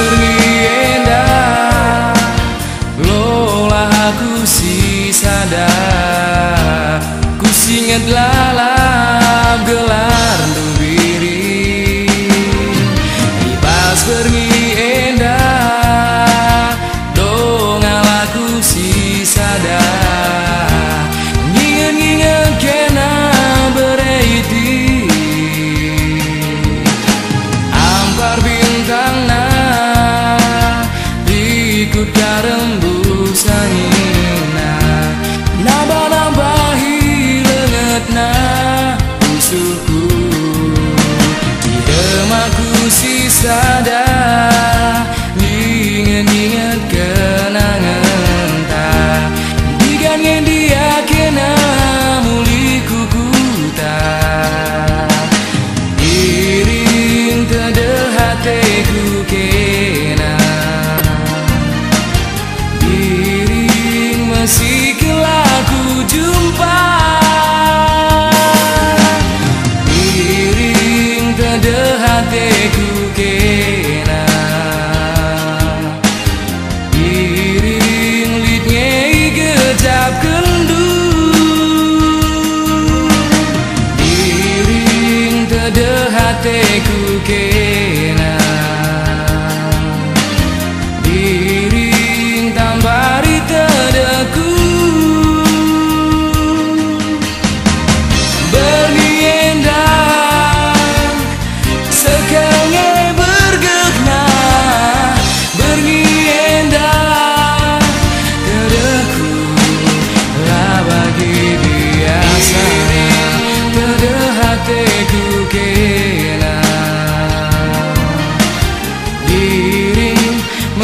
berindah Lola aku si sadar Ku singet lala. rembusa nina Naba-naba hilenget na usuku tidak remaku sisa dan てくけ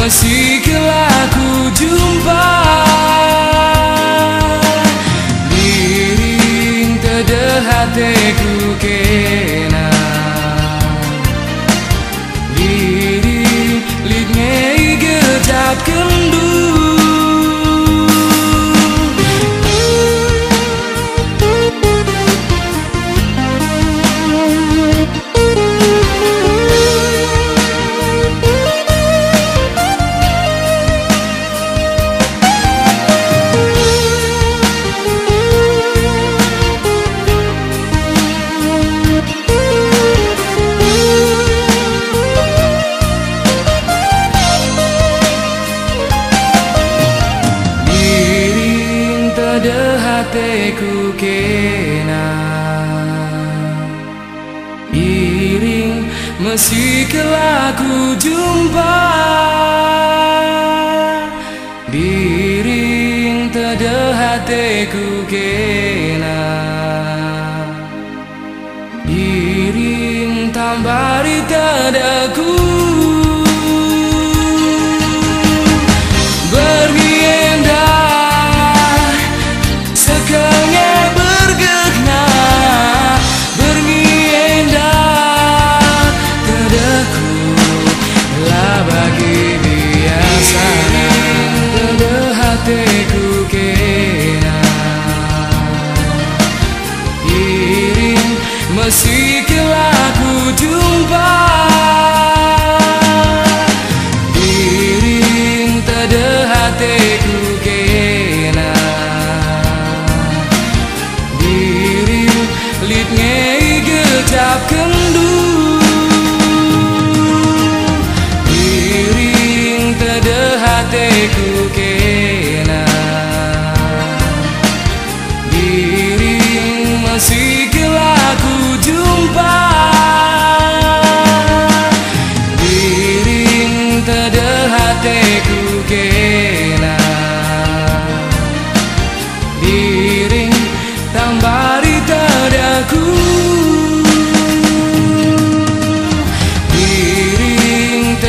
masih kelaku jumpa. Diring tedeh hatiku kena. Diring lidnya gejap kelak ku kena. Iring masih kelaku jumpa. Biring tedah hatiku kena. kembali dadaku 가끔